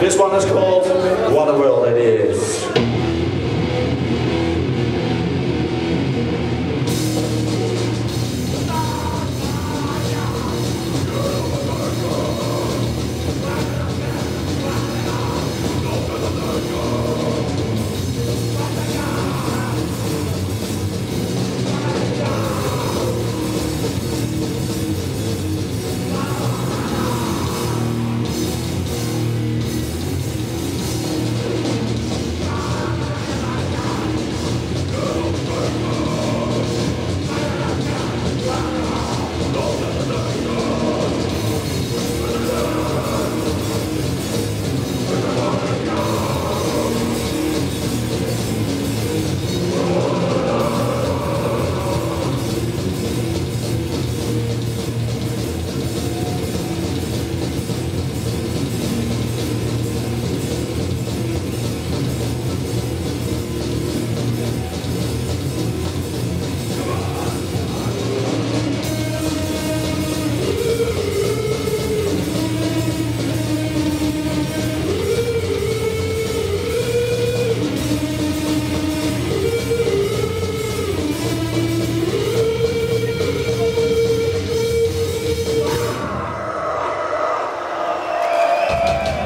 This one is called What a World It Is.